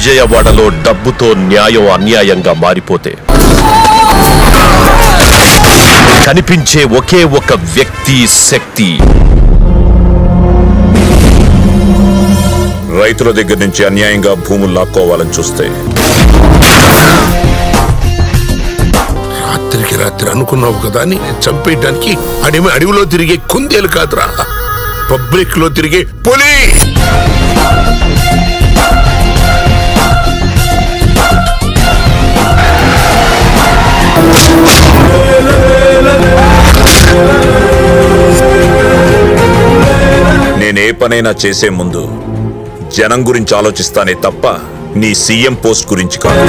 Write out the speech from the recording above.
విజయవాడలో డబ్బుతో న్యాయం అన్యాయంగా మారిపోతే. కనిపించే ఒకే ఒక వ్యక్తి శక్తి. రైతుల దగ్గర నుంచి అన్యాయంగా భూములు లాక్కోవాలని చూస్తే. రాత్రికి రాత్రి అనుకున్నావు కదా అని చంపేయడానికి అడవి అడవిలో తిరిగే కుందేలు కాదురా. పబ్లిక్లో తిరిగే పులి! నేనే పనైనా చేసే ముందు జనం గురించి ఆలోచిస్తానే తప్ప నీ సీఎం పోస్ట్ గురించి కాదు.